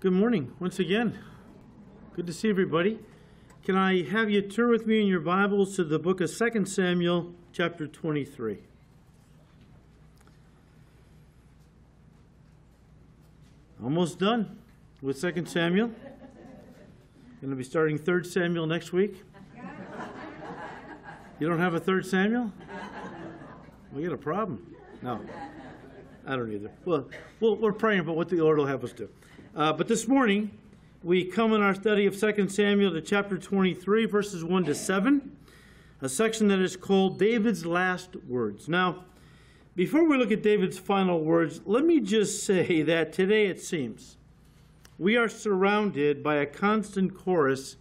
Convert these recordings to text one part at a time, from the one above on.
Good morning, once again. Good to see everybody. Can I have you turn with me in your Bibles to the book of 2 Samuel, chapter 23? Almost done with 2 Samuel. Going to be starting 3 Samuel next week. You don't have a 3 Samuel? We got a problem. No, I don't either. Well, we're praying about what the Lord will have us do. Uh, but this morning, we come in our study of 2 Samuel to chapter 23, verses 1 to 7, a section that is called David's Last Words. Now, before we look at David's final words, let me just say that today it seems we are surrounded by a constant chorus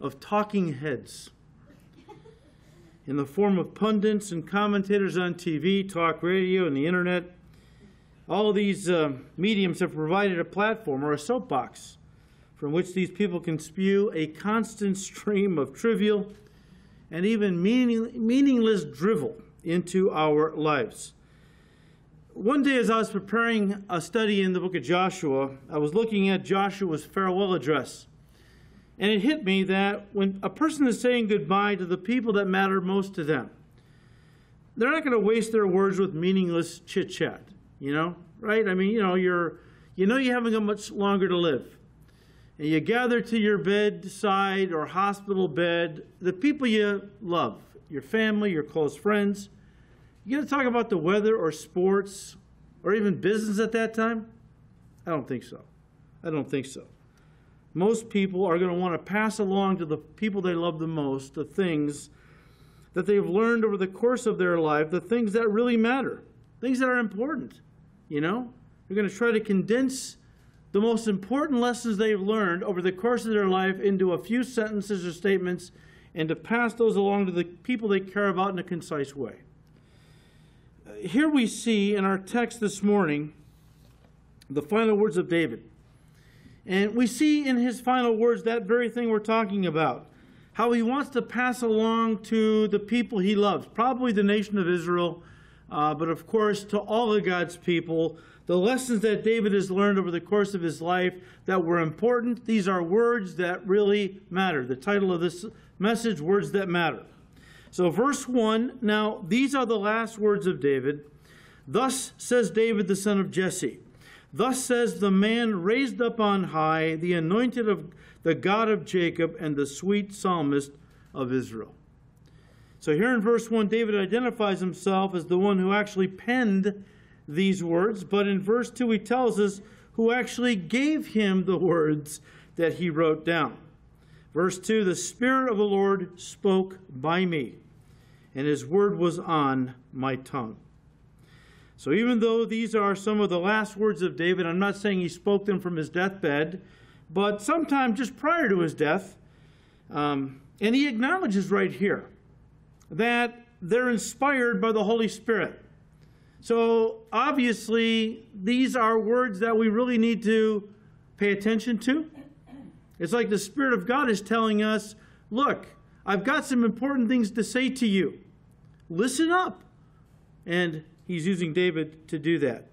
of talking heads in the form of pundits and commentators on TV, talk radio, and the internet. All these uh, mediums have provided a platform or a soapbox from which these people can spew a constant stream of trivial and even meaning, meaningless drivel into our lives. One day, as I was preparing a study in the book of Joshua, I was looking at Joshua's farewell address. And it hit me that when a person is saying goodbye to the people that matter most to them, they're not going to waste their words with meaningless chit chat, you know, right? I mean, you know, you're, you know, you haven't got much longer to live. And you gather to your bedside or hospital bed the people you love, your family, your close friends. You going to talk about the weather or sports or even business at that time? I don't think so. I don't think so most people are going to want to pass along to the people they love the most the things that they've learned over the course of their life, the things that really matter, things that are important. You know, they're going to try to condense the most important lessons they've learned over the course of their life into a few sentences or statements and to pass those along to the people they care about in a concise way. Here we see in our text this morning the final words of David. And we see in his final words that very thing we're talking about. How he wants to pass along to the people he loves, probably the nation of Israel, uh, but of course to all of God's people, the lessons that David has learned over the course of his life that were important. These are words that really matter. The title of this message, Words That Matter. So, verse 1 Now, these are the last words of David. Thus says David, the son of Jesse. Thus says the man raised up on high, the anointed of the God of Jacob, and the sweet psalmist of Israel. So here in verse 1, David identifies himself as the one who actually penned these words, but in verse 2, he tells us who actually gave him the words that he wrote down. Verse 2 The Spirit of the Lord spoke by me, and his word was on my tongue. So even though these are some of the last words of David, I'm not saying he spoke them from his deathbed, but sometime just prior to his death, um, and he acknowledges right here that they're inspired by the Holy Spirit. So obviously, these are words that we really need to pay attention to. It's like the Spirit of God is telling us, look, I've got some important things to say to you. Listen up and he's using David to do that.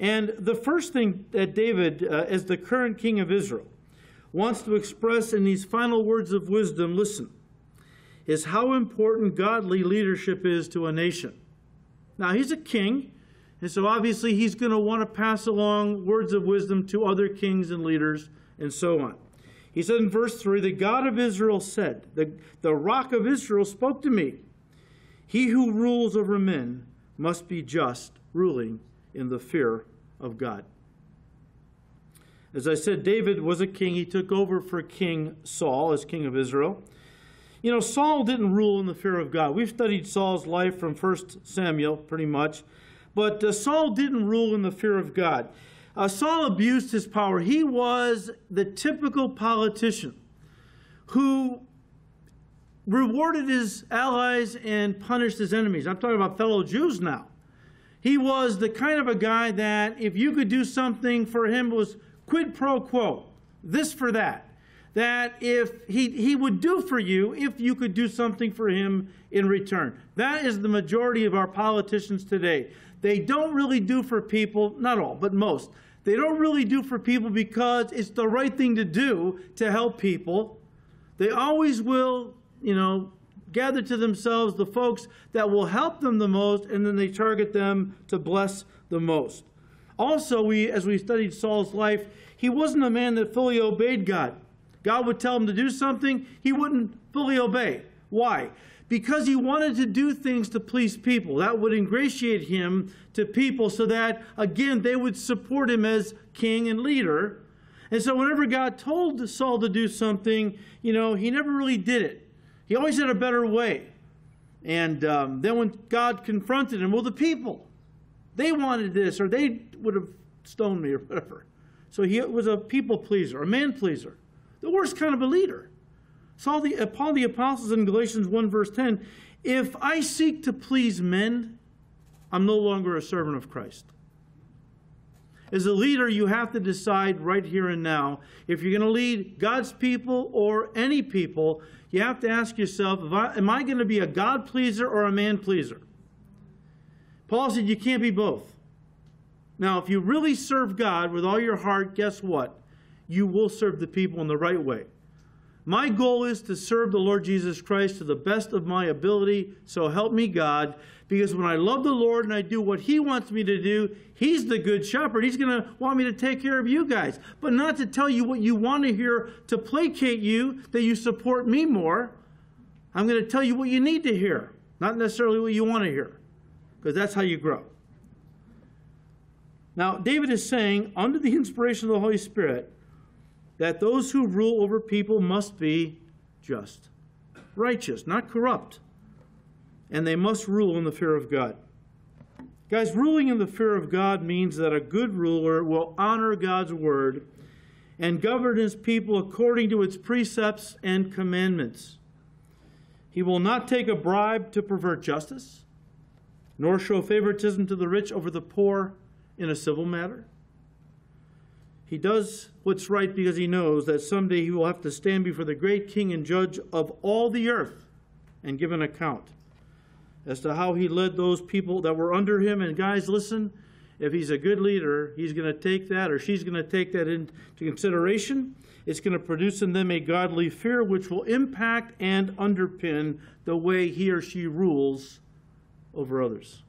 And the first thing that David, uh, as the current king of Israel, wants to express in these final words of wisdom listen, is how important godly leadership is to a nation. Now, he's a king, and so obviously he's going to want to pass along words of wisdom to other kings and leaders and so on. He said in verse 3 The God of Israel said, The, the rock of Israel spoke to me. He who rules over men must be just, ruling in the fear of God. As I said, David was a king. He took over for King Saul as king of Israel. You know, Saul didn't rule in the fear of God. We've studied Saul's life from 1 Samuel pretty much. But uh, Saul didn't rule in the fear of God. Uh, Saul abused his power. He was the typical politician who rewarded his allies and punished his enemies. I'm talking about fellow Jews now. He was the kind of a guy that if you could do something for him was quid pro quo, this for that. That if he, he would do for you if you could do something for him in return. That is the majority of our politicians today. they don't really do for people, not all, but most, they don't really do for people because it's the right thing to do to help people. They always will, you know, gather to themselves the folks that will help them the most, and then they target them to bless the most. Also, we, as we studied Saul's life, he wasn't a man that fully obeyed God. God would tell him to do something, he wouldn't fully obey. Why? Because he wanted to do things to please people. That would ingratiate him to people so that, again, they would support him as king and leader. And so, whenever God told Saul to do something, you know, he never really did it. He always had a better way. And um, then when God confronted him, well, the people, they wanted this, or they would have stoned me, or whatever. So he was a people pleaser, a man pleaser, the worst kind of a leader. The, uh, Paul the Apostles in Galatians 1, verse 10 if I seek to please men, I'm no longer a servant of Christ. As a leader, you have to decide right here and now if you're going to lead God's people or any people, you have to ask yourself, am I going to be a God pleaser or a man pleaser? Paul said you can't be both. Now, if you really serve God with all your heart, guess what? You will serve the people in the right way. My goal is to serve the Lord Jesus Christ to the best of my ability, so help me God. Because when I love the Lord and I do what He wants me to do, He's the good shepherd. He's going to want me to take care of you guys, but not to tell you what you want to hear to placate you, that you support me more. I'm going to tell you what you need to hear, not necessarily what you want to hear, because that's how you grow. Now, David is saying, under the inspiration of the Holy Spirit, that those who rule over people must be just, righteous, not corrupt, and they must rule in the fear of God. Guys, ruling in the fear of God means that a good ruler will honor God's word and govern his people according to its precepts and commandments. He will not take a bribe to pervert justice, nor show favoritism to the rich over the poor in a civil matter. He does what's right because he knows that someday he will have to stand before the great king and judge of all the earth and give an account as to how he led those people that were under him. And guys, listen, if he's a good leader, he's going to take that or she's going to take that into consideration. It's going to produce in them a godly fear which will impact and underpin the way he or she rules over others.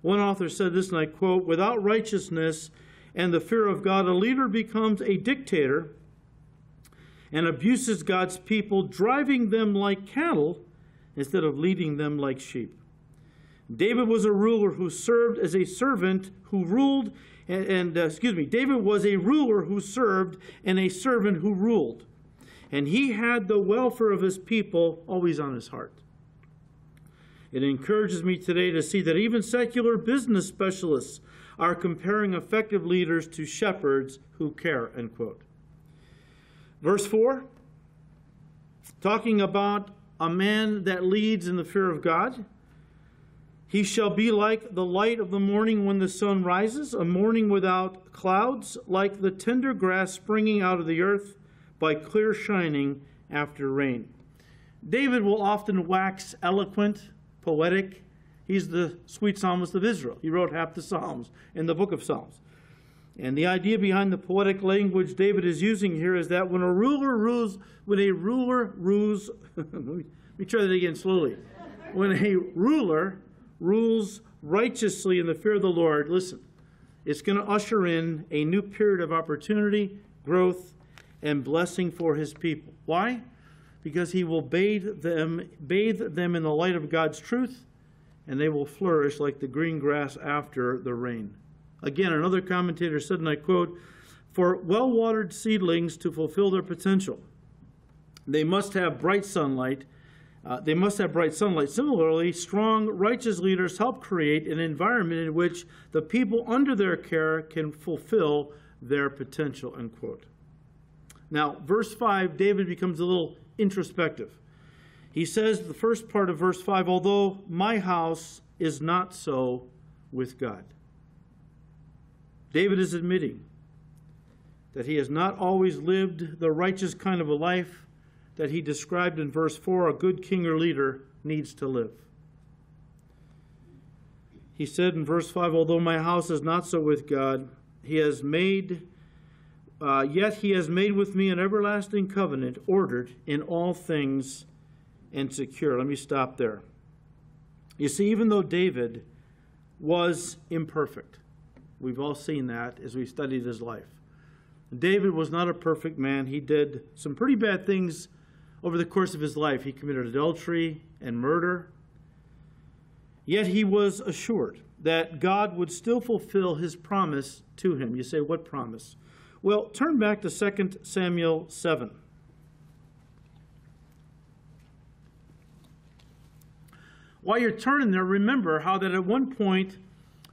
One author said this, and I quote Without righteousness, and the fear of God, a leader becomes a dictator and abuses God's people, driving them like cattle instead of leading them like sheep. David was a ruler who served as a servant who ruled, and, and uh, excuse me, David was a ruler who served and a servant who ruled. And he had the welfare of his people always on his heart. It encourages me today to see that even secular business specialists are comparing effective leaders to shepherds who care, end quote. Verse 4, talking about a man that leads in the fear of God. He shall be like the light of the morning when the sun rises, a morning without clouds, like the tender grass springing out of the earth by clear shining after rain. David will often wax eloquent, poetic, He's the sweet psalmist of Israel. He wrote half the Psalms in the book of Psalms. And the idea behind the poetic language David is using here is that when a ruler rules, when a ruler rules, let, me, try that again slowly. When a ruler rules righteously in the fear of the Lord, listen, it's going to usher in a new period of opportunity, growth, and blessing for his people. Why? Because he will bathe them, bathe them in the light of God's truth and they will flourish like the green grass after the rain. Again, another commentator said, and I quote, For well watered seedlings to fulfill their potential, they must have bright sunlight. Uh, they must have bright sunlight. Similarly, strong, righteous leaders help create an environment in which the people under their care can fulfill their potential. end quote. Now, verse 5, David becomes a little introspective. He says, the first part of verse 5, although my house is not so with God. David is admitting that he has not always lived the righteous kind of a life that he described in verse 4 a good king or leader needs to live. he said in verse 5 Although my house is not so with God, he has made, uh, yet he has made with me an everlasting covenant, ordered in all things and secure. Let me stop there. You see, even though David was imperfect, we've all seen that as we studied his life. David was not a perfect man. He did some pretty bad things over the course of his life. He committed adultery and murder. Yet he was assured that God would still fulfill his promise to him. You say, what promise? Well, turn back to 2 Samuel 7. While you're turning there, remember how that at one point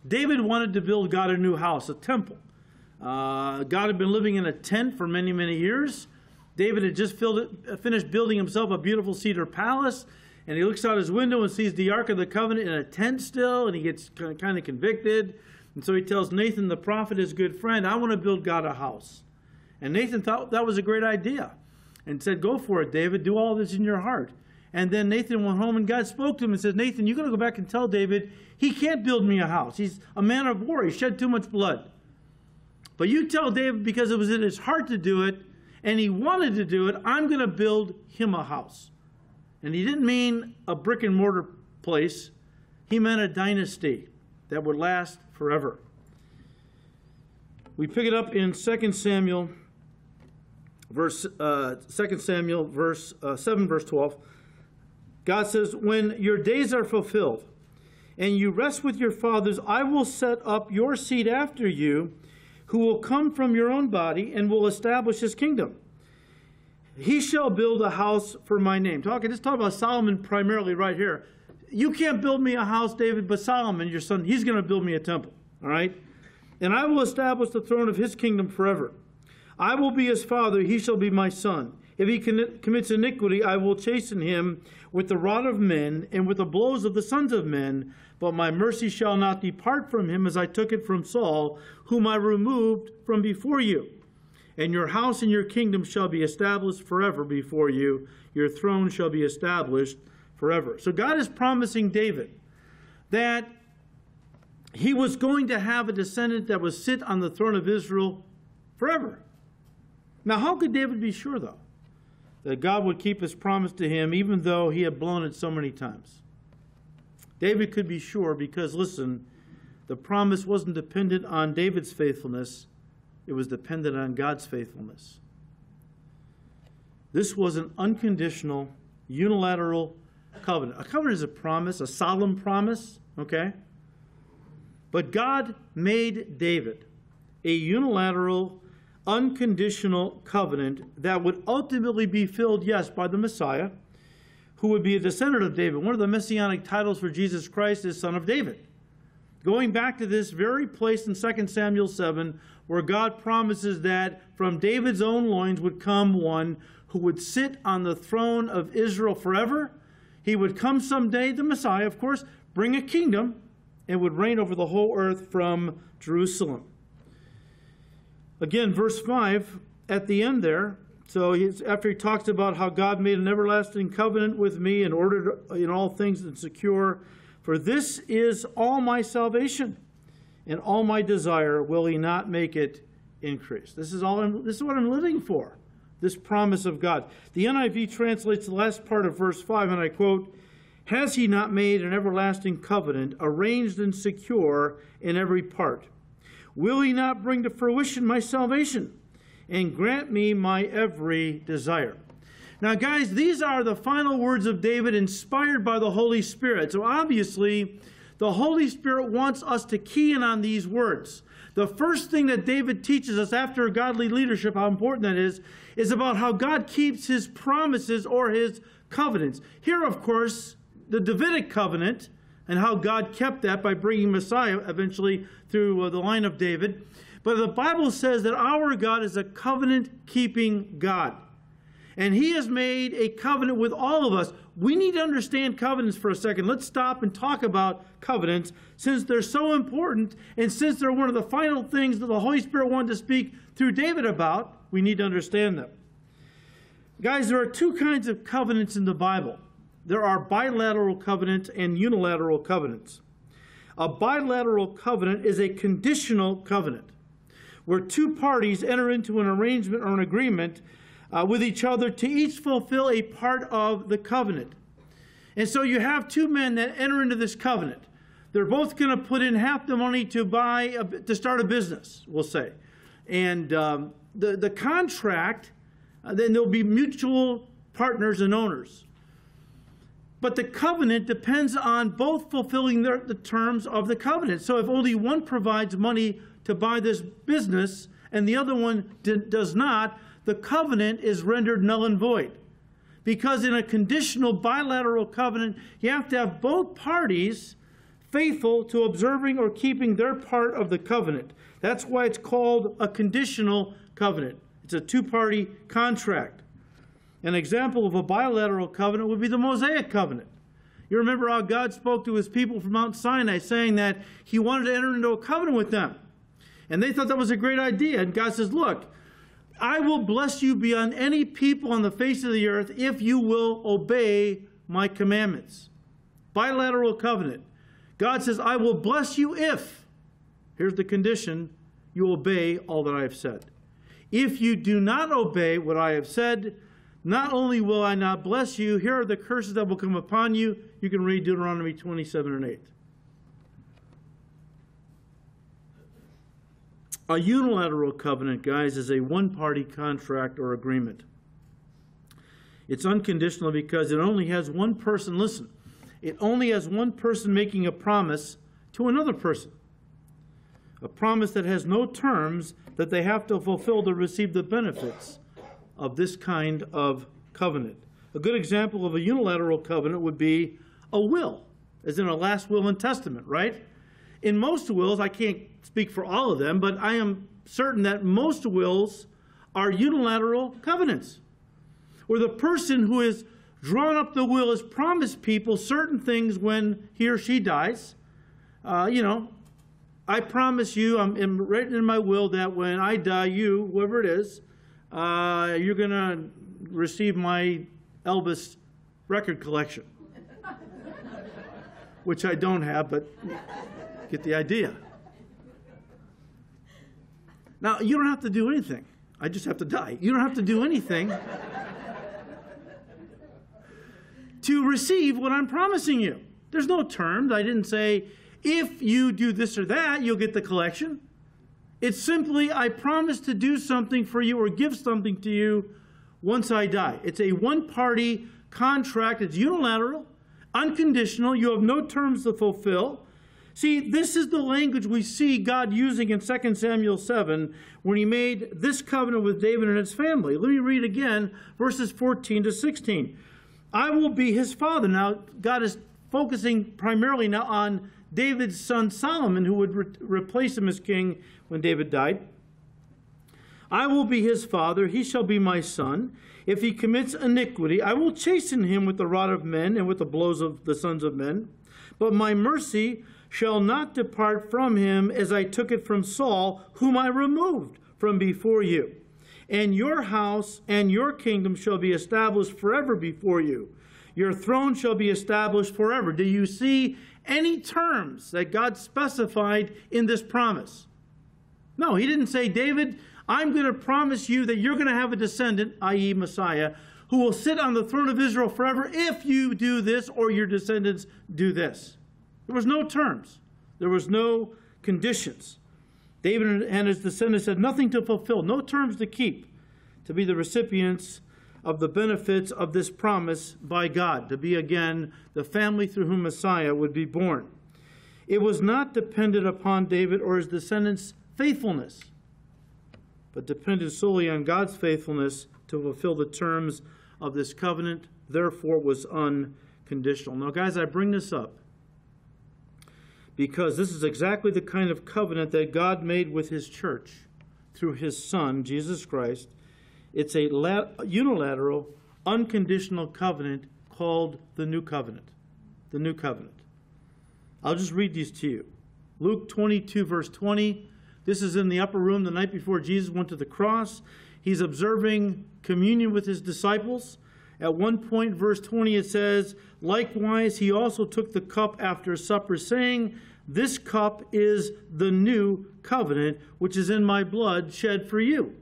David wanted to build God a new house, a temple. Uh, God had been living in a tent for many, many years. David had just it, finished building himself a beautiful cedar palace, and he looks out his window and sees the Ark of the Covenant in a tent still, and he gets kind of convicted. And so he tells Nathan, the prophet, his good friend, I want to build God a house. And Nathan thought that was a great idea and said, Go for it, David. Do all this in your heart. And then Nathan went home and God spoke to him and said, Nathan, you're going to go back and tell David he can't build me a house. He's a man of war. He shed too much blood. But you tell David because it was in his heart to do it and he wanted to do it, I'm going to build him a house. And he didn't mean a brick and mortar place, he meant a dynasty that would last forever. We pick it up in 2 Samuel verse uh, 2 Samuel verse uh, 7 verse 12. God says, "When your days are fulfilled and you rest with your fathers, I will set up your seed after you who will come from your own body and will establish his kingdom. He shall build a house for my name. Talking, just talk about Solomon primarily right here. You can't build me a house, David, but Solomon, your son, he's going to build me a temple. All right? And I will establish the throne of his kingdom forever. I will be his father, he shall be my son. If he commits iniquity, I will chasten him with the rod of men and with the blows of the sons of men. But my mercy shall not depart from him as I took it from Saul, whom I removed from before you. And your house and your kingdom shall be established forever before you. Your throne shall be established forever. So God is promising David that he was going to have a descendant that would sit on the throne of Israel forever. Now, how could David be sure, though, that God would keep his promise to him even though he had blown it so many times? David could be sure because, listen, the promise wasn't dependent on David's faithfulness, it was dependent on God's faithfulness. This was an unconditional, unilateral covenant. A covenant is a promise, a solemn promise, okay? But God made David a unilateral, unconditional covenant that would ultimately be filled, yes, by the Messiah, who would be a descendant of David. One of the messianic titles for Jesus Christ is Son of David. Going back to this very place in 2 Samuel 7, where God promises that from David's own loins would come one who would sit on the throne of Israel forever. He would come someday, the Messiah, of course, bring a kingdom, and would reign over the whole earth from Jerusalem. Again, verse 5 at the end there. So after he talks about how God made an everlasting covenant with me and ordered in all things and secure, for this is all my salvation and all my desire, will he not make it increase? This is all I'm, this is what I'm living for. This promise of God. The NIV translates the last part of verse 5, and I quote, Has he not made an everlasting covenant, arranged and secure in every part? Will he not bring to fruition my salvation and grant me my every desire? Now, guys, these are the final words of David inspired by the Holy Spirit. So, obviously, the Holy Spirit wants us to key in on these words. The first thing that David teaches us after godly leadership, how important that is, is about how God keeps his promises or his covenants. Here, of course, the Davidic covenant and how God kept that by bringing Messiah eventually through uh, the line of David. But the Bible says that our God is a covenant keeping God. And He has made a covenant with all of us. We need to understand covenants for a second. Let's stop and talk about covenants since they're so important and since they're one of the final things that the Holy Spirit wanted to speak through David about. We need to understand them. Guys, there are two kinds of covenants in the Bible there are bilateral covenants and unilateral covenants. A bilateral covenant is a conditional covenant where two parties enter into an arrangement or an agreement uh, with each other to each fulfill a part of the covenant. And so you have two men that enter into this covenant. They're both going to put in half the money to buy a, to start a business, we'll say, and um, the the contract. Uh, then there'll be mutual partners and owners. But the covenant depends on both fulfilling their, the terms of the covenant. So if only one provides money to buy this business and the other one does not, the covenant is rendered null and void. Because in a conditional bilateral covenant, you have to have both parties faithful to observing or keeping their part of the covenant. That's why it's called a conditional covenant. It's a two party contract. An example of a bilateral covenant would be the Mosaic covenant. You remember how God spoke to his people from Mount Sinai, saying that he wanted to enter into a covenant with them. And they thought that was a great idea. And God says, Look, I will bless you beyond any people on the face of the earth if you will obey my commandments. Bilateral covenant. God says, I will bless you if, here's the condition, you obey all that I have said. If you do not obey what I have said, not only will I not bless you, here are the curses that will come upon you. You can read Deuteronomy 27 and 8. A unilateral covenant, guys, is a one party contract or agreement. It's unconditional because it only has one person, listen, it only has one person making a promise to another person. A promise that has no terms that they have to fulfill to receive the benefits of this kind of covenant. A good example of a unilateral covenant would be a will, as in a last will and testament, right? In most wills, I can't speak for all of them, but I am certain that most wills are unilateral covenants, where the person who has drawn up the will has promised people certain things when he or she dies. Uh, you know, I promise you, I'm, I'm written in my will that when I die, you, whoever it is, uh, you're going to receive my Elvis record collection, which I don't have, but get the idea. Now, you don't have to do anything. I just have to die. You don't have to do anything to receive what I'm promising you. There's no terms. I didn't say, if you do this or that, you'll get the collection. It's simply, I promise to do something for you or give something to you once I die. It's a one party contract, it's unilateral, unconditional, you have no terms to fulfill. See, this is the language we see God using in 2 Samuel 7 when he made this covenant with David and his family. Let me read again verses 14 to 16. I will be his father. Now, God is focusing primarily now on David's son Solomon, who would re- replace him as king when David died. I will be his father, he shall be my son. If he commits iniquity, I will chasten him with the rod of men and with the blows of the sons of men. But my mercy shall not depart from him as I took it from Saul, whom I removed from before you. And your house and your kingdom shall be established forever before you. Your throne shall be established forever. Do you see any terms that God specified in this promise? No, he didn't say, David, I'm going to promise you that you're going to have a descendant, i.e., Messiah, who will sit on the throne of Israel forever if you do this or your descendants do this. There was no terms. There was no conditions. David and his descendants had nothing to fulfill, no terms to keep, to be the recipients of the benefits of this promise by God, to be again the family through whom Messiah would be born. It was not dependent upon David or his descendants' faithfulness, but depended solely on God's faithfulness to fulfill the terms of this covenant, therefore was unconditional. Now, guys, I bring this up because this is exactly the kind of covenant that God made with his church through his Son, Jesus Christ, it's a unilateral, unconditional covenant called the New Covenant. The New Covenant. I'll just read these to you. Luke 22, verse 20. This is in the upper room the night before Jesus went to the cross. He's observing communion with his disciples. At one point, verse 20, it says, Likewise, he also took the cup after supper, saying, This cup is the new covenant, which is in my blood shed for you.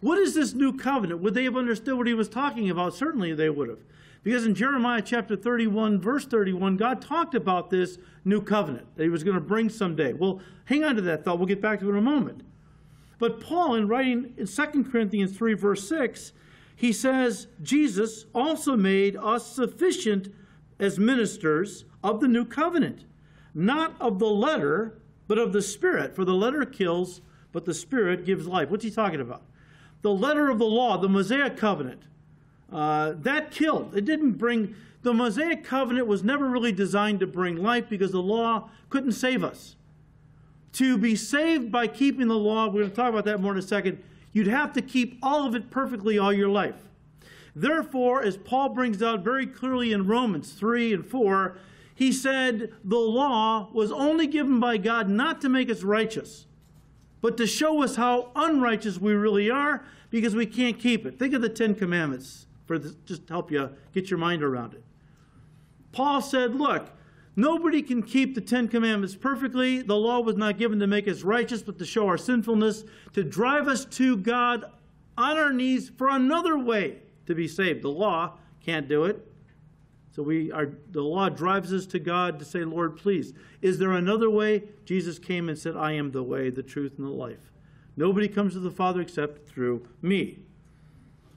What is this new covenant? Would they have understood what he was talking about? Certainly they would have. Because in Jeremiah chapter 31, verse 31, God talked about this new covenant that he was going to bring someday. Well, hang on to that thought. We'll get back to it in a moment. But Paul, in writing in 2 Corinthians 3, verse 6, he says, Jesus also made us sufficient as ministers of the new covenant, not of the letter, but of the Spirit. For the letter kills, but the Spirit gives life. What's he talking about? The letter of the law, the Mosaic covenant, uh, that killed. It didn't bring, the Mosaic covenant was never really designed to bring life because the law couldn't save us. To be saved by keeping the law, we're going to talk about that more in a second, you'd have to keep all of it perfectly all your life. Therefore, as Paul brings out very clearly in Romans 3 and 4, he said the law was only given by God not to make us righteous, but to show us how unrighteous we really are because we can't keep it. Think of the Ten Commandments for just to help you get your mind around it. Paul said, Look, nobody can keep the Ten Commandments perfectly. The law was not given to make us righteous, but to show our sinfulness, to drive us to God on our knees for another way to be saved. The law can't do it. So we are the law drives us to God to say, Lord, please, is there another way? Jesus came and said, I am the way, the truth, and the life. Nobody comes to the Father except through me.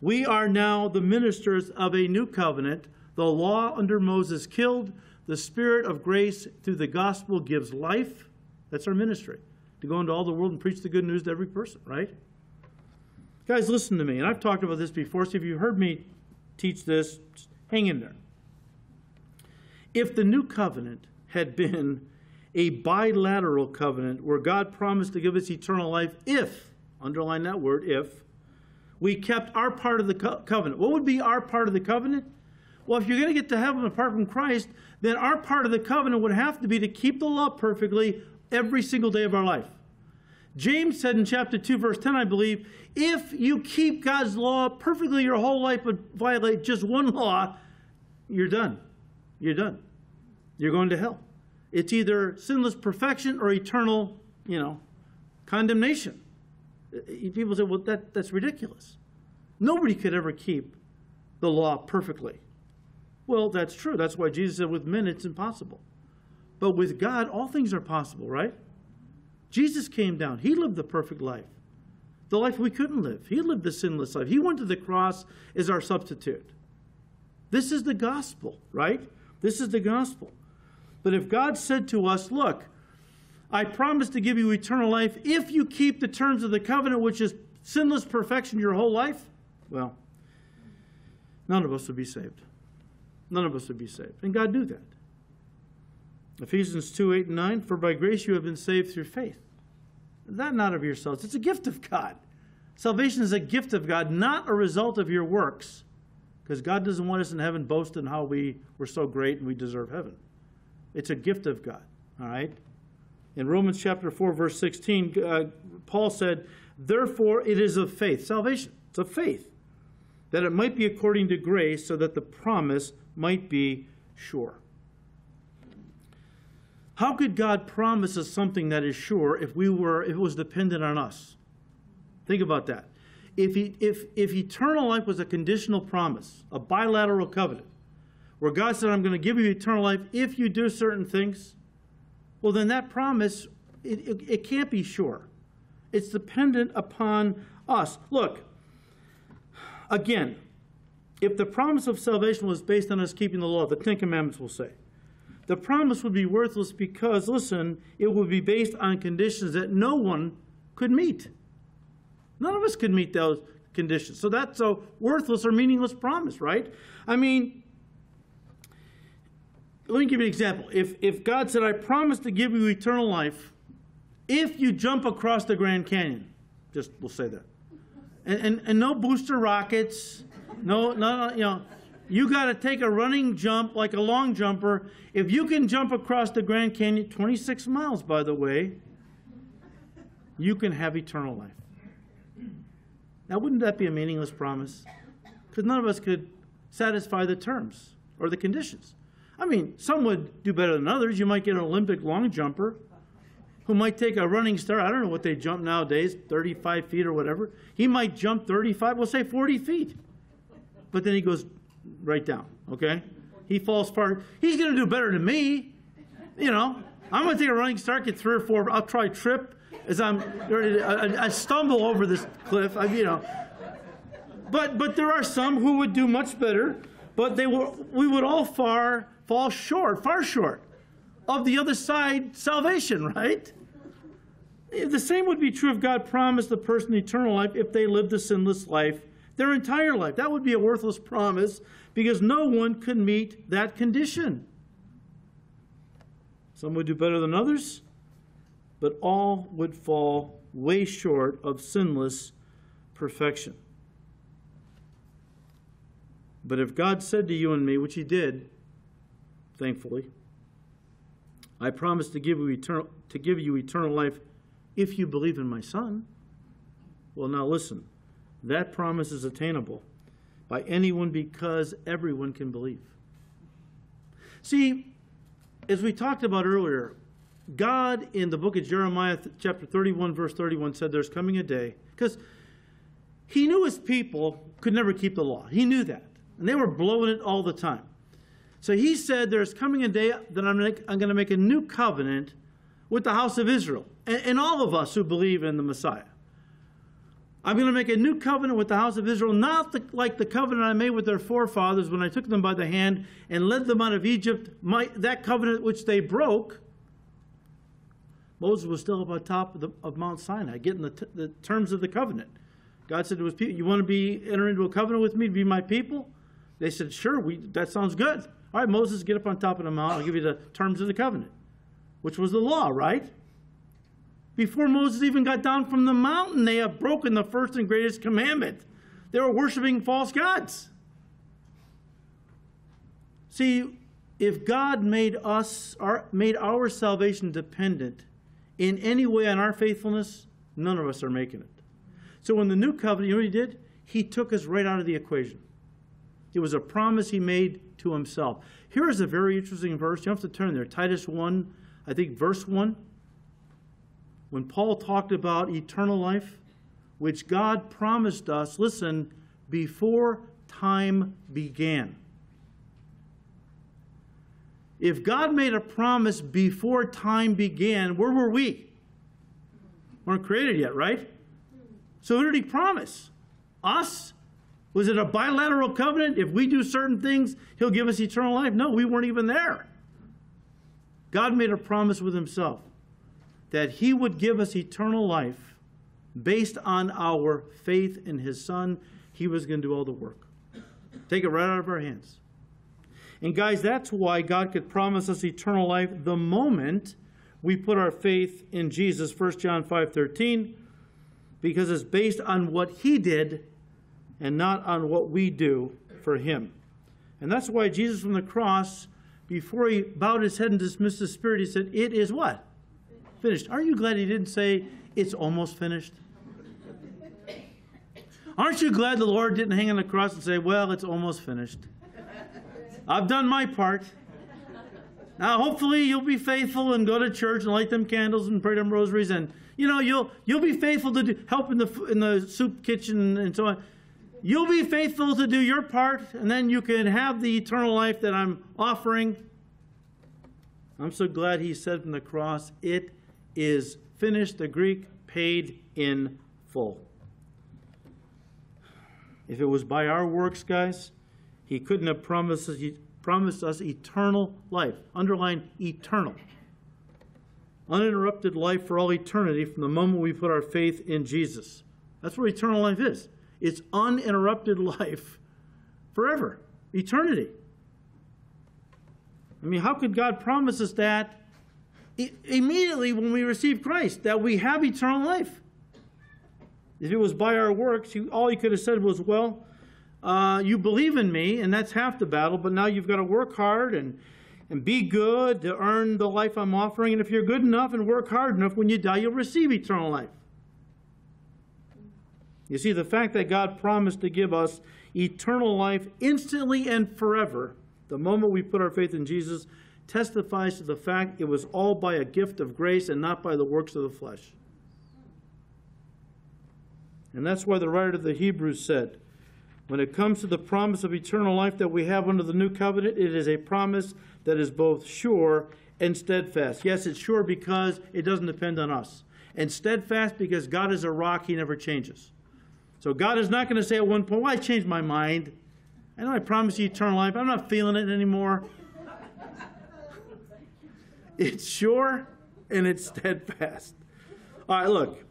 We are now the ministers of a new covenant. The law under Moses killed. The Spirit of grace through the gospel gives life. That's our ministry. To go into all the world and preach the good news to every person, right? Guys, listen to me. And I've talked about this before, so if you've heard me teach this, hang in there. If the new covenant had been a bilateral covenant where God promised to give us eternal life if, underline that word, if, we kept our part of the co- covenant. What would be our part of the covenant? Well, if you're going to get to heaven apart from Christ, then our part of the covenant would have to be to keep the law perfectly every single day of our life. James said in chapter 2, verse 10, I believe, if you keep God's law perfectly your whole life but violate just one law, you're done. You're done. You're going to hell. It's either sinless perfection or eternal, you know, condemnation. Uh, people say, well, that, that's ridiculous. Nobody could ever keep the law perfectly. Well, that's true. That's why Jesus said, with men, it's impossible. But with God, all things are possible, right? Jesus came down. He lived the perfect life, the life we couldn't live. He lived the sinless life. He went to the cross as our substitute. This is the gospel, right? This is the gospel. But if God said to us, Look, I promise to give you eternal life if you keep the terms of the covenant, which is sinless perfection your whole life, well, none of us would be saved. None of us would be saved. And God knew that. Ephesians 2 8 and 9, for by grace you have been saved through faith. That not of yourselves, it's a gift of God. Salvation is a gift of God, not a result of your works, because God doesn't want us in heaven boasting how we were so great and we deserve heaven. It's a gift of God, all right? In Romans chapter 4, verse 16, uh, Paul said, Therefore it is of faith, salvation, it's of faith, that it might be according to grace, so that the promise might be sure. How could God promise us something that is sure if we were if it was dependent on us? Think about that. If, he, if, if eternal life was a conditional promise, a bilateral covenant, where God said, I'm going to give you eternal life if you do certain things, well, then that promise, it, it, it can't be sure. It's dependent upon us. Look, again, if the promise of salvation was based on us keeping the law, the Ten Commandments will say, the promise would be worthless because, listen, it would be based on conditions that no one could meet. None of us could meet those conditions. So that's a worthless or meaningless promise, right? I mean, let me give you an example. If, if God said, I promise to give you eternal life if you jump across the Grand Canyon, just we'll say that. And, and, and no booster rockets, no, no, you know, you got to take a running jump like a long jumper. If you can jump across the Grand Canyon, 26 miles, by the way, you can have eternal life. Now, wouldn't that be a meaningless promise? Because none of us could satisfy the terms or the conditions. I mean, some would do better than others. You might get an Olympic long jumper who might take a running start. I don't know what they jump nowadays, 35 feet or whatever. He might jump 35, we'll say 40 feet. But then he goes right down, okay? He falls far. He's going to do better than me. You know, I'm going to take a running start, get three or four. I'll try trip as I'm, I, I stumble over this cliff. I, you know, but but there are some who would do much better. But they will. We would all far fall short, far short of the other side salvation, right? The same would be true if God promised the person eternal life if they lived a sinless life their entire life. That would be a worthless promise because no one could meet that condition. Some would do better than others, but all would fall way short of sinless perfection. But if God said to you and me, which He did, thankfully, I promise to give you eternal, to give you eternal life if you believe in my Son. Well, now listen, that promise is attainable by anyone because everyone can believe. See, as we talked about earlier, God in the book of Jeremiah, chapter 31, verse 31, said there's coming a day, because he knew his people could never keep the law. He knew that. And they were blowing it all the time. So he said, There's coming a day that I'm going to make a new covenant with the house of Israel and, and all of us who believe in the Messiah. I'm going to make a new covenant with the house of Israel, not the, like the covenant I made with their forefathers when I took them by the hand and led them out of Egypt, my, that covenant which they broke. Moses was still up on top of, the, of Mount Sinai, getting the, the terms of the covenant. God said to his people, You want to be enter into a covenant with me to be my people? They said, Sure, we, that sounds good. All right, Moses, get up on top of the mountain. I'll give you the terms of the covenant, which was the law, right? Before Moses even got down from the mountain, they have broken the first and greatest commandment. They were worshiping false gods. See, if God made us our, made our salvation dependent in any way on our faithfulness, none of us are making it. So when the new covenant, you know what he did? He took us right out of the equation. It was a promise he made to himself. Here is a very interesting verse. You have to turn there. Titus 1, I think verse 1 when Paul talked about eternal life, which God promised us, listen, before time began. If God made a promise before time began, where were we? We weren't created yet, right? So who did he promise? Us? Was it a bilateral covenant? If we do certain things, he'll give us eternal life? No, we weren't even there. God made a promise with himself that he would give us eternal life based on our faith in his son. He was going to do all the work. Take it right out of our hands. And guys, that's why God could promise us eternal life the moment we put our faith in Jesus, 1 John 5:13, because it's based on what he did and not on what we do for him. And that's why Jesus from the cross, before he bowed his head and dismissed the spirit, he said, It is what? finished. Aren't you glad he didn't say, it's almost finished? Aren't you glad the Lord didn't hang on the cross and say, well, it's almost finished? I've done my part. Now, hopefully, you'll be faithful and go to church and light them candles and pray them rosaries, and you know you'll you'll be faithful to do, help in the in the soup kitchen and so on. You'll be faithful to do your part, and then you can have the eternal life that I'm offering. I'm so glad He said from the cross, "It is finished, the Greek paid in full. If it was by our works, guys, he couldn't have promised us, promised us eternal life. Underline eternal. Uninterrupted life for all eternity from the moment we put our faith in Jesus. That's what eternal life is. It's uninterrupted life forever, eternity. I mean, how could God promise us that immediately when we receive Christ, that we have eternal life. If it was by our works, all he could have said was, well, uh, you believe in me, and that's half the battle, but now you've got to work hard and, and be good to earn the life I'm offering. And if you're good enough and work hard enough, when you die, you'll receive eternal life. You see, the fact that God promised to give us eternal life instantly and forever, The moment we put our faith in Jesus testifies to the fact it was all by a gift of grace and not by the works of the flesh. And that's why the writer of the Hebrews said, when it comes to the promise of eternal life that we have under the new covenant, it is a promise that is both sure and steadfast. Yes, it's sure because it doesn't depend on us, and steadfast because God is a rock, He never changes. So God is not going to say at one point, Well, I changed my mind. I know I promised you eternal life. I'm not feeling it anymore. it's sure and it's steadfast. All right, look.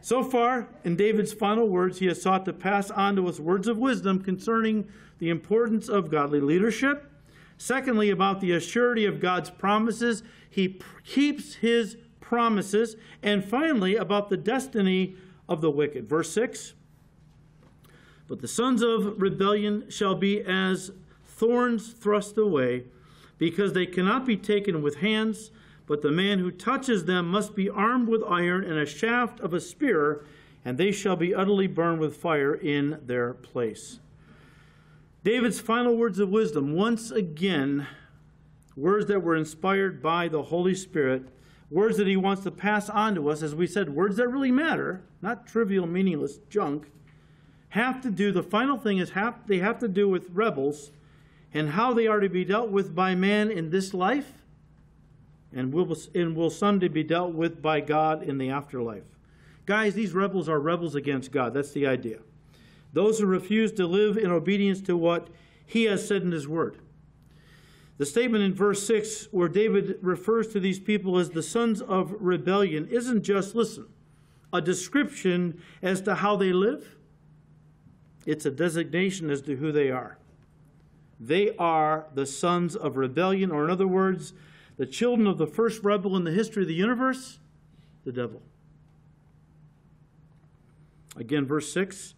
So far, in David's final words, he has sought to pass on to us words of wisdom concerning the importance of godly leadership. Secondly, about the assurity of God's promises. He keeps his promises. And finally, about the destiny of the wicked. Verse 6 But the sons of rebellion shall be as thorns thrust away, because they cannot be taken with hands but the man who touches them must be armed with iron and a shaft of a spear, and they shall be utterly burned with fire in their place. David's final words of wisdom, once again, words that were inspired by the Holy Spirit, words that he wants to pass on to us, as we said, words that really matter, not trivial, meaningless junk, have to do, the final thing is have, they have to do with rebels and how they are to be dealt with by man in this life and will, and will someday be dealt with by God in the afterlife. Guys, these rebels are rebels against God. That's the idea. Those who refuse to live in obedience to what he has said in his word. The statement in verse 6, where David refers to these people as the sons of rebellion, isn't just, listen, a description as to how they live, it's a designation as to who they are. They are the sons of rebellion, or in other words, the children of the first rebel in the history of the universe? The devil. Again, verse 6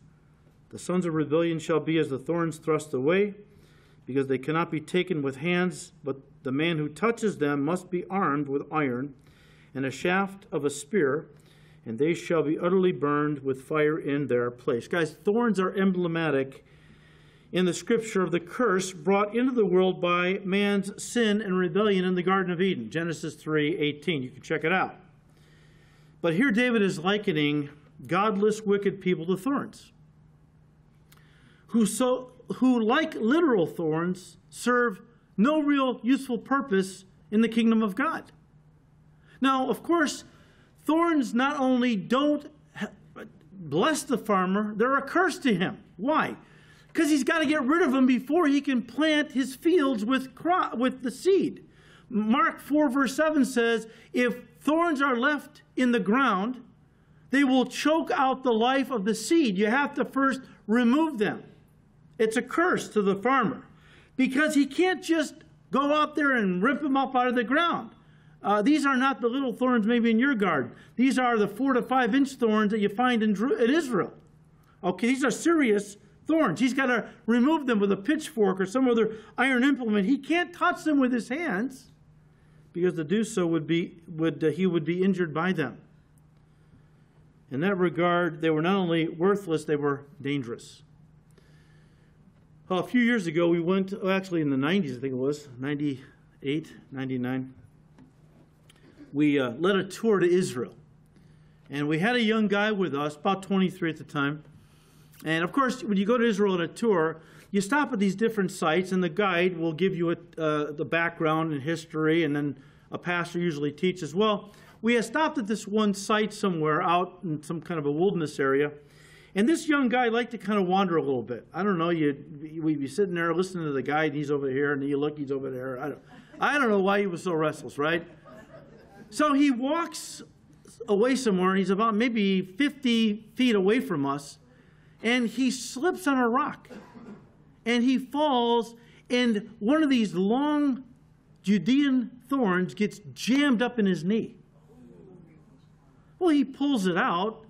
The sons of rebellion shall be as the thorns thrust away, because they cannot be taken with hands, but the man who touches them must be armed with iron and a shaft of a spear, and they shall be utterly burned with fire in their place. Guys, thorns are emblematic in the scripture of the curse brought into the world by man's sin and rebellion in the Garden of Eden, Genesis 3:18. You can check it out. But here David is likening godless, wicked people to thorns, who so who, like literal thorns, serve no real useful purpose in the kingdom of God. Now, of course, thorns not only don't bless the farmer, they're a curse to him. Why? Because he's got to get rid of them before he can plant his fields with, crop, with the seed. Mark 4, verse 7 says, If thorns are left in the ground, they will choke out the life of the seed. You have to first remove them. It's a curse to the farmer because he can't just go out there and rip them up out of the ground. Uh, these are not the little thorns maybe in your garden. These are the four to five inch thorns that you find in, in Israel. Okay, these are serious thorns. He's got to remove them with a pitchfork or some other iron implement. He can't touch them with his hands because to do so would be would uh, he would be injured by them. In that regard, they were not only worthless, they were dangerous. Well, a few years ago, we went, actually in the 90s, I think it was, 98, 99. We uh, led a tour to Israel. And we had a young guy with us, about 23 at the time. And of course, when you go to Israel on a tour, you stop at these different sites, and the guide will give you a, uh, the background and history, and then a pastor usually teaches. Well, we had stopped at this one site somewhere out in some kind of a wilderness area, and this young guy liked to kind of wander a little bit. I don't know, you we'd be sitting there listening to the guide, and he's over here, and you look, he's over there. I don't, I don't know why he was so restless, right? So he walks away somewhere, and he's about maybe 50 feet away from us, and he slips on a rock and he falls, and one of these long Judean thorns gets jammed up in his knee. Well, he pulls it out,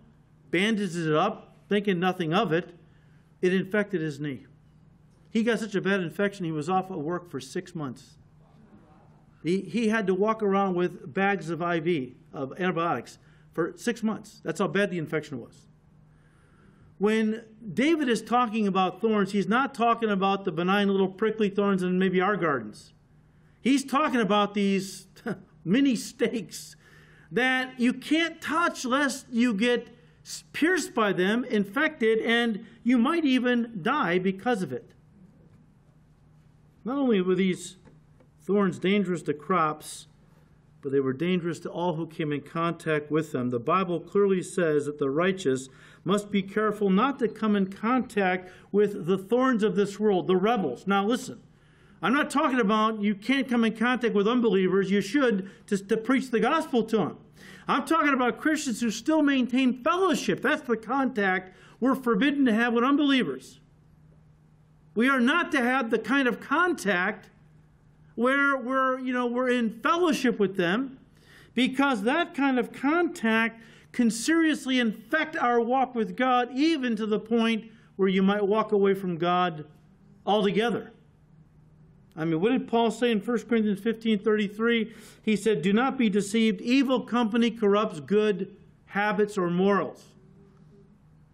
bandages it up, thinking nothing of it. It infected his knee. He got such a bad infection, he was off of work for six months. He, he had to walk around with bags of IV, of antibiotics, for six months. That's how bad the infection was. When David is talking about thorns, he's not talking about the benign little prickly thorns in maybe our gardens. He's talking about these mini stakes that you can't touch lest you get pierced by them, infected, and you might even die because of it. Not only were these thorns dangerous to crops, but they were dangerous to all who came in contact with them. The Bible clearly says that the righteous must be careful not to come in contact with the thorns of this world, the rebels. Now, listen, I'm not talking about you can't come in contact with unbelievers. You should to, to preach the gospel to them. I'm talking about Christians who still maintain fellowship. That's the contact we're forbidden to have with unbelievers. We are not to have the kind of contact where we're, you know, we're in fellowship with them because that kind of contact can seriously infect our walk with God, even to the point where you might walk away from God altogether. I mean, what did Paul say in 1 Corinthians 15 33? He said, Do not be deceived. Evil company corrupts good habits or morals.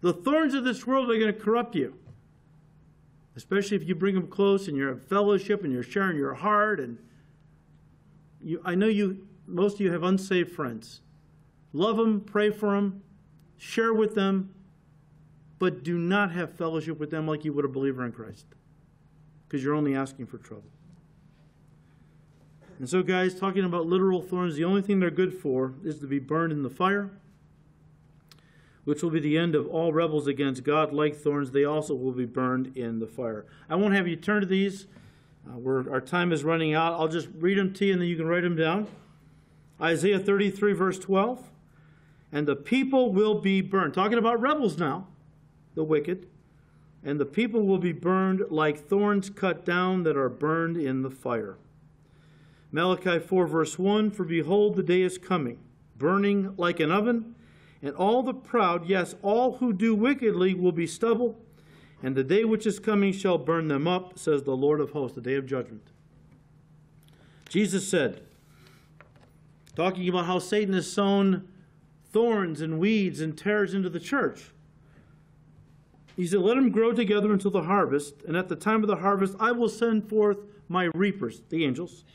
The thorns of this world are going to corrupt you, especially if you bring them close and you're in fellowship and you're sharing your heart. And you, I know you, most of you have unsaved friends. Love them, pray for them, share with them, but do not have fellowship with them like you would a believer in Christ because you're only asking for trouble. And so, guys, talking about literal thorns, the only thing they're good for is to be burned in the fire, which will be the end of all rebels against God. Like thorns, they also will be burned in the fire. I won't have you turn to these. Uh, our time is running out. I'll just read them to you and then you can write them down. Isaiah 33, verse 12. And the people will be burned. Talking about rebels now, the wicked and the people will be burned like thorns cut down that are burned in the fire. Malachi 4, verse 1 For behold, the day is coming, burning like an oven, and all the proud, yes, all who do wickedly, will be stubble, and the day which is coming shall burn them up, says the Lord of hosts, the day of judgment. Jesus said, talking about how Satan has sown thorns and weeds and tares into the church. He said, Let them grow together until the harvest, and at the time of the harvest I will send forth my reapers, the angels,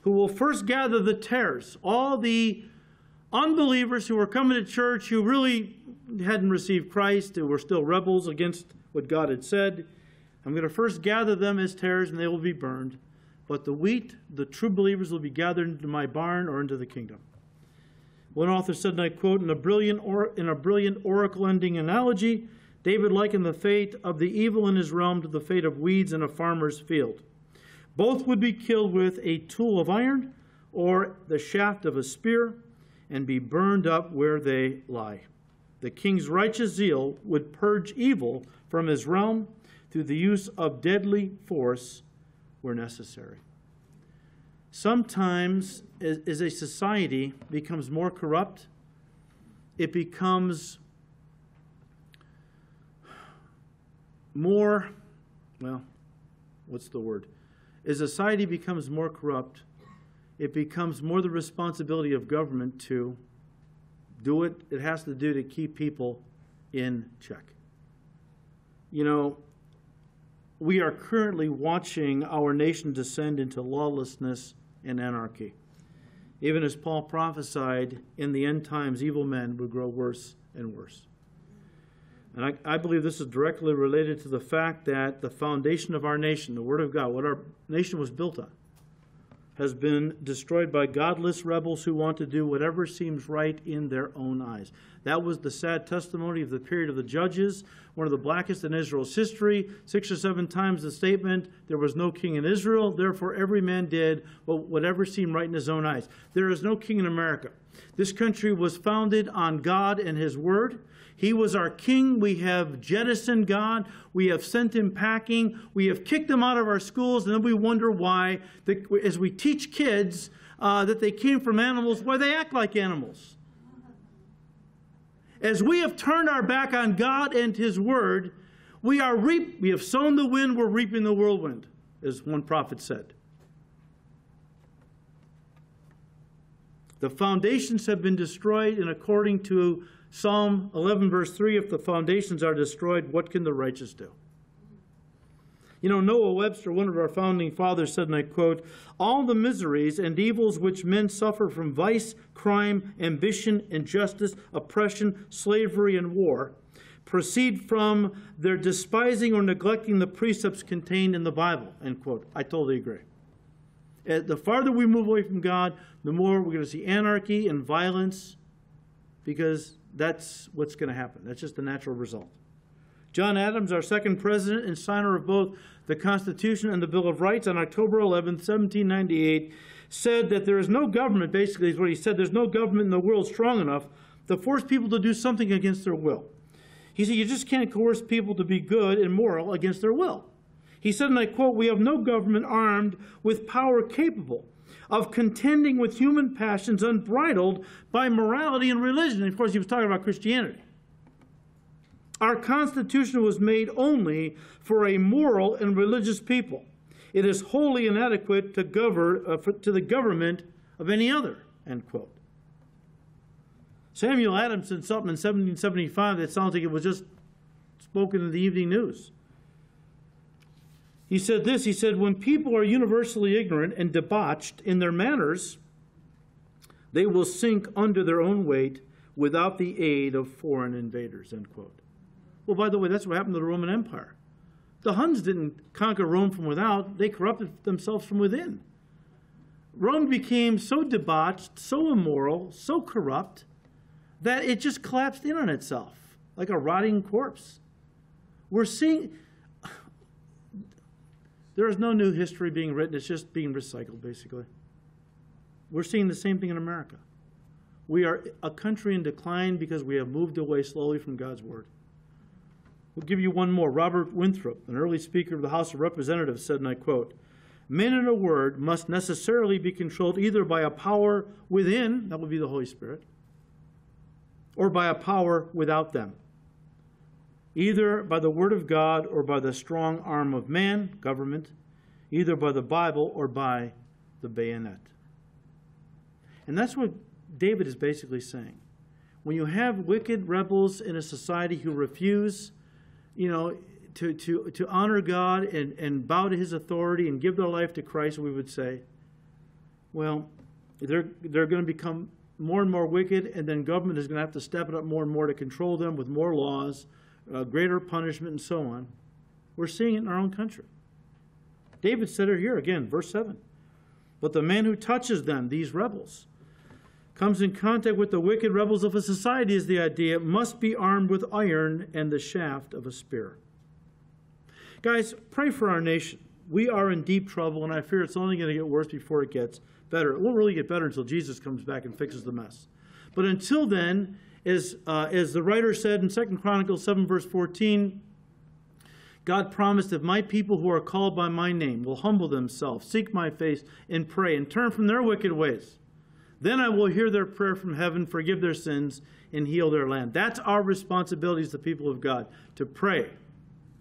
who will first gather the tares, all the unbelievers who were coming to church who really hadn't received Christ, who were still rebels against what God had said. I'm going to first gather them as tares, and they will be burned. But the wheat, the true believers, will be gathered into my barn or into the kingdom. One author said, and I quote, in a brilliant, or, in a brilliant oracle ending analogy, David likened the fate of the evil in his realm to the fate of weeds in a farmer's field. Both would be killed with a tool of iron or the shaft of a spear and be burned up where they lie. The king's righteous zeal would purge evil from his realm through the use of deadly force where necessary. Sometimes, as a society becomes more corrupt, it becomes more, well, what's the word? As society becomes more corrupt, it becomes more the responsibility of government to do what it has to do to keep people in check. You know, we are currently watching our nation descend into lawlessness and anarchy. Even as Paul prophesied, in the end times, evil men would grow worse and worse. And I, I, believe this is directly related to the fact that the foundation of our nation, the Word of God, what our nation was built on, has been destroyed by godless rebels who want to do whatever seems right in their own eyes. That was the sad testimony of the period of the judges, one of the blackest in Israel's history. Six or seven times the statement, there was no king in Israel, therefore every man did whatever seemed right in his own eyes. There is no king in America. This country was founded on God and His Word. He was our king. We have jettisoned God. We have sent him packing. We have kicked him out of our schools. And then we wonder why, as we teach kids uh, that they came from animals, why they act like animals. As we have turned our back on God and his word, we are reap- we have sown the wind, we're reaping the whirlwind, as one prophet said. The foundations have been destroyed, and according to Psalm 11, verse 3, if the foundations are destroyed, what can the righteous do? You know, Noah Webster, one of our founding fathers, said, and I quote, All the miseries and evils which men suffer from vice, crime, ambition, injustice, oppression, slavery, and war proceed from their despising or neglecting the precepts contained in the Bible, end quote. I totally agree. Uh, the farther we move away from God, the more we're going to see anarchy and violence because that's what's going to happen. That's just the natural result. John Adams, our second president and signer of both the Constitution and the Bill of Rights on October 11, 1798, said that there is no government, basically, is what he said, there's no government in the world strong enough to force people to do something against their will. He said, You just can't coerce people to be good and moral against their will. He said, and I quote, We have no government armed with power capable of contending with human passions unbridled by morality and religion. And of course, he was talking about Christianity. Our Constitution was made only for a moral and religious people. It is wholly inadequate to, govern, uh, for, to the government of any other, end quote. Samuel Adams said something in 1775 that sounds like it was just spoken in the evening news. He said this He said, When people are universally ignorant and debauched in their manners, they will sink under their own weight without the aid of foreign invaders, end quote. Well, by the way, that's what happened to the Roman Empire. The Huns didn't conquer Rome from without, they corrupted themselves from within. Rome became so debauched, so immoral, so corrupt, that it just collapsed in on itself like a rotting corpse. We're seeing, there is no new history being written, it's just being recycled, basically. We're seeing the same thing in America. We are a country in decline because we have moved away slowly from God's Word. We'll give you one more. Robert Winthrop, an early Speaker of the House of Representatives, said, and I quote, Men in a word must necessarily be controlled either by a power within, that would be the Holy Spirit, or by a power without them, either by the Word of God or by the strong arm of man, government, either by the Bible or by the bayonet. And that's what David is basically saying. When you have wicked rebels in a society who refuse you know, to, to, to honor God and, and bow to his authority and give their life to Christ, we would say, well, they're, they're going to become more and more wicked, and then government is going to have to step it up more and more to control them with more laws, uh, greater punishment, and so on. We're seeing it in our own country. David said it here again, verse 7. But the man who touches them, these rebels, comes in contact with the wicked rebels of a society is the idea must be armed with iron and the shaft of a spear. Guys, pray for our nation. We are in deep trouble, and I fear it's only going to get worse before it gets better. It won't really get better until Jesus comes back and fixes the mess. But until then, as, uh, as the writer said in 2 Chronicles 7, verse 14, God promised if my people who are called by my name will humble themselves, seek my face, and pray, and turn from their wicked ways, then I will hear their prayer from heaven, forgive their sins, and heal their land. That's our responsibility as the people of God to pray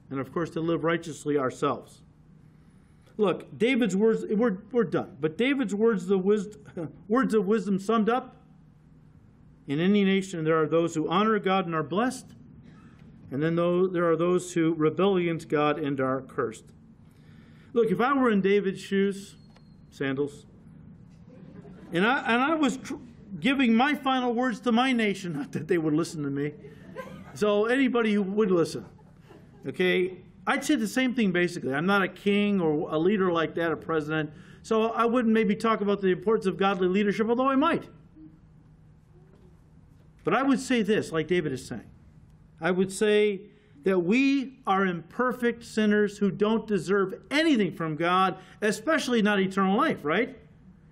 and, of course, to live righteously ourselves. Look, David's words, we're, we're done, but David's words of, wisdom, words of wisdom summed up in any nation, there are those who honor God and are blessed, and then there are those who rebel against God and are cursed. Look, if I were in David's shoes, sandals, and I, and I was giving my final words to my nation, not that they would listen to me. So anybody who would listen, okay, I'd say the same thing basically. I'm not a king or a leader like that, a president. So I wouldn't maybe talk about the importance of godly leadership, although I might. But I would say this, like David is saying. I would say that we are imperfect sinners who don't deserve anything from God, especially not eternal life, right?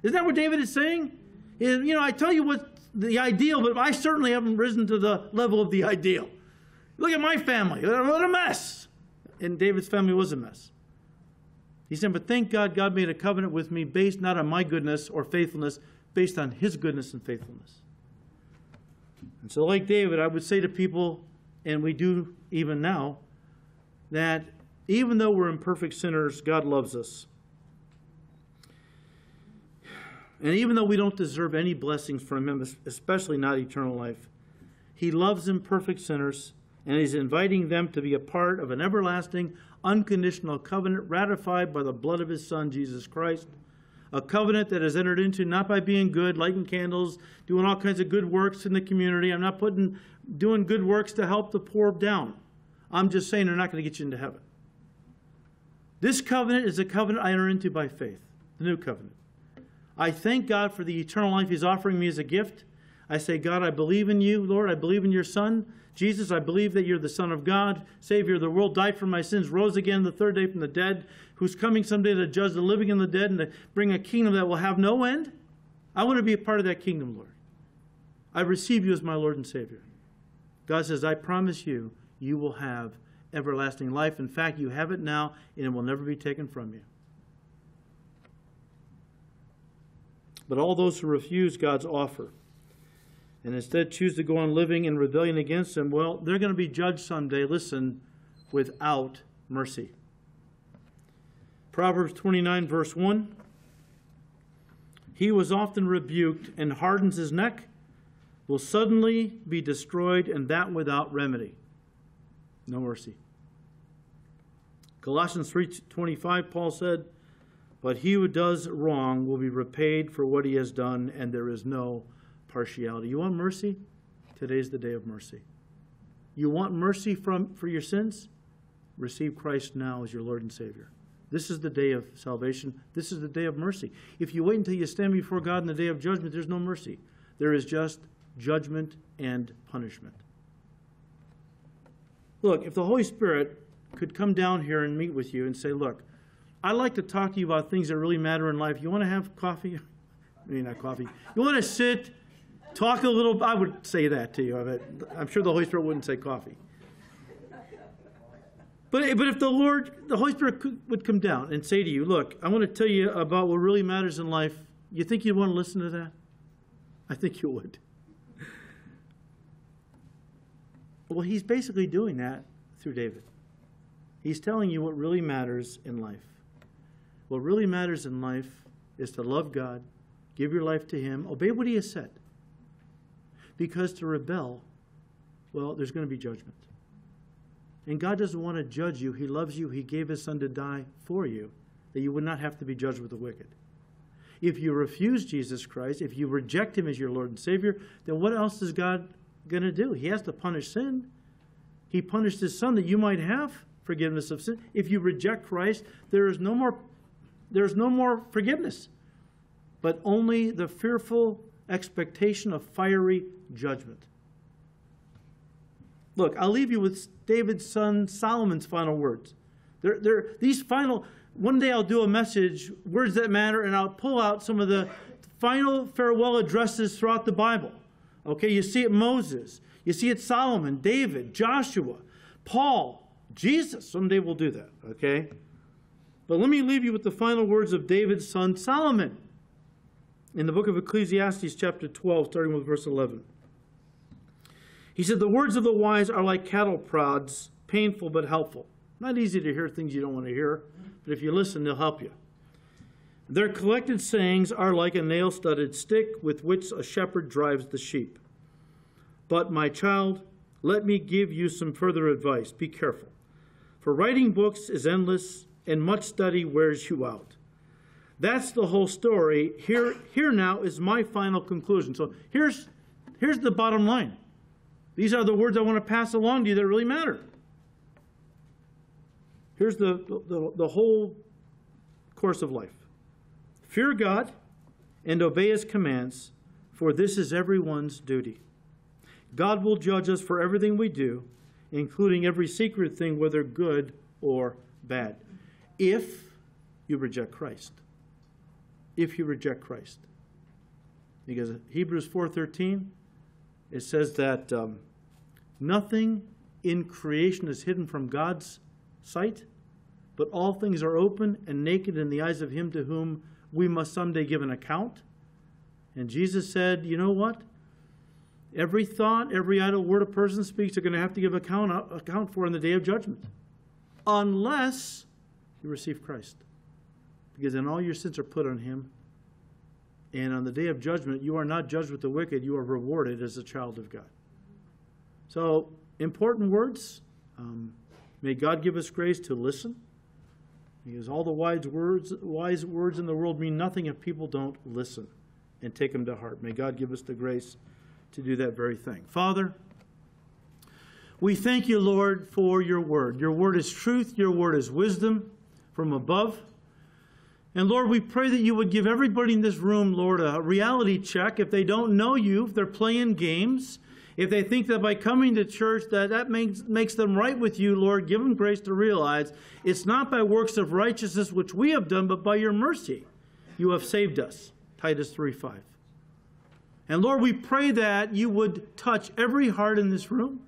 Isn't that what David is saying? You know, I tell you what the ideal, but I certainly haven't risen to the level of the ideal. Look at my family. What a mess. And David's family was a mess. He said, But thank God, God made a covenant with me based not on my goodness or faithfulness, based on his goodness and faithfulness. And so, like David, I would say to people, and we do even now, that even though we're imperfect sinners, God loves us. And even though we don't deserve any blessings from Him, especially not eternal life, He loves imperfect sinners and He's inviting them to be a part of an everlasting, unconditional covenant ratified by the blood of His Son, Jesus Christ. A covenant that is entered into not by being good, lighting candles, doing all kinds of good works in the community. I'm not putting doing good works to help the poor down. I'm just saying they're not going to get you into heaven. This covenant is a covenant I enter into by faith, the new covenant. I thank God for the eternal life He's offering me as a gift. I say, God, I believe in you, Lord. I believe in your Son. Jesus, I believe that you're the Son of God, Savior of the world, died for my sins, rose again the third day from the dead, who's coming someday to judge the living and the dead and to bring a kingdom that will have no end. I want to be a part of that kingdom, Lord. I receive you as my Lord and Savior. God says, I promise you, you will have everlasting life. In fact, you have it now, and it will never be taken from you. But all those who refuse God's offer and instead choose to go on living in rebellion against Him, well, they're going to be judged someday, listen, without mercy. Proverbs 29, verse 1 He was often rebuked and hardens his neck will suddenly be destroyed, and that without remedy. No mercy. Colossians 3:25 Paul said, "But he who does wrong will be repaid for what he has done, and there is no partiality." You want mercy? Today's the day of mercy. You want mercy from for your sins? Receive Christ now as your Lord and Savior. This is the day of salvation. This is the day of mercy. If you wait until you stand before God in the day of judgment, there's no mercy. There is just judgment and punishment. Look, if the Holy Spirit could come down here and meet with you and say, Look, I'd like to talk to you about things that really matter in life. You want to have coffee? I mean, not coffee. You want to sit, talk a little? I would say that to you. I'm sure the Holy Spirit wouldn't say coffee. But, but if the Lord, the Holy Spirit could, would come down and say to you, Look, I want to tell you about what really matters in life, you think you'd want to listen to that? I think you would. Well, he's basically doing that through David. He's telling you what really matters in life. What really matters in life is to love God, give your life to Him, obey what He has said. Because to rebel, well, there's going to be judgment. And God doesn't want to judge you. He loves you. He gave His Son to die for you, that you would not have to be judged with the wicked. If you refuse Jesus Christ, if you reject Him as your Lord and Savior, then what else is God going to do? He has to punish sin. He punished his son that you might have forgiveness of sin. If you reject Christ, there is no more there's no more forgiveness, but only the fearful expectation of fiery judgment. Look, I'll leave you with David's son Solomon's final words. They're, they're, these final, one day I'll do a message, words that matter, and I'll pull out some of the final farewell addresses throughout the Bible. Okay, you see it Moses, you see it Solomon, David, Joshua, Paul, Jesus. Someday we'll do that, okay? But let me leave you with the final words of David's son Solomon in the book of Ecclesiastes, chapter 12, starting with verse 11. He said, The words of the wise are like cattle prods, painful but helpful. Not easy to hear things you don't want to hear, but if you listen, they'll help you. Their collected sayings are like a nail studded stick with which a shepherd drives the sheep. But, my child, let me give you some further advice. Be careful. For writing books is endless, and much study wears you out. That's the whole story. Here, here now is my final conclusion. So here's, here's the bottom line. These are the words I want to pass along to you that really matter. Here's the, the, the whole course of life. Fear God and obey his commands, for this is everyone's duty. God will judge us for everything we do, including every secret thing, whether good or bad, if you reject Christ. If you reject Christ. Because Hebrews 4.13, it says that um, nothing in creation is hidden from God's sight, but all things are open and naked in the eyes of him to whom we must someday give an account. And Jesus said, you know what? Every thought, every idle word a person speaks, they're going to have to give account, account for in the day of judgment. Unless you receive Christ. Because then all your sins are put on him. And on the day of judgment, you are not judged with the wicked, you are rewarded as a child of God. So, important words. Um, may God give us grace to listen. Because all the wise words, wise words in the world mean nothing if people don't listen and take them to heart. May God give us the grace to do that very thing. Father, we thank you, Lord, for your word. Your word is truth, your word is wisdom from above. And Lord, we pray that you would give everybody in this room, Lord, a reality check. If they don't know you, if they're playing games, if they think that by coming to church that that makes, makes them right with you, Lord, give them grace to realize it's not by works of righteousness which we have done, but by your mercy you have saved us. Titus 3 5. And Lord, we pray that you would touch every heart in this room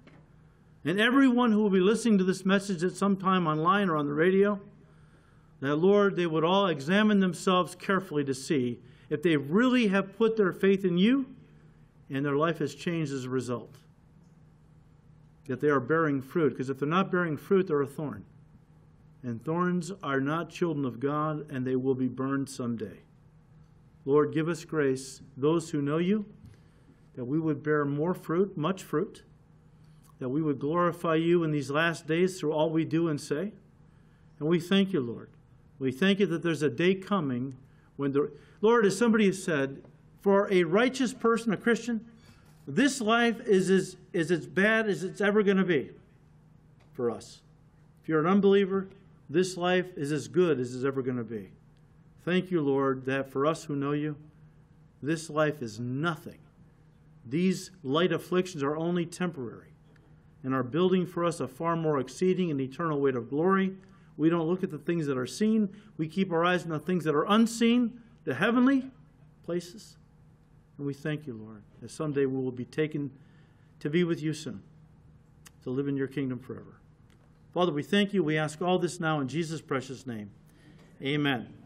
and everyone who will be listening to this message at some time online or on the radio. That, Lord, they would all examine themselves carefully to see if they really have put their faith in you and their life has changed as a result. That they are bearing fruit, because if they're not bearing fruit, they're a thorn. And thorns are not children of God, and they will be burned someday. Lord, give us grace, those who know you, that we would bear more fruit, much fruit, that we would glorify you in these last days through all we do and say. And we thank you, Lord. We thank you that there's a day coming when the Lord, as somebody has said, for a righteous person, a Christian, this life is as, is as bad as it's ever going to be for us. If you're an unbeliever, this life is as good as it's ever going to be. Thank you, Lord, that for us who know you, this life is nothing. These light afflictions are only temporary and are building for us a far more exceeding and eternal weight of glory. We don't look at the things that are seen, we keep our eyes on the things that are unseen, the heavenly places. And we thank you, Lord, that someday we will be taken to be with you soon, to live in your kingdom forever. Father, we thank you. We ask all this now in Jesus' precious name. Amen.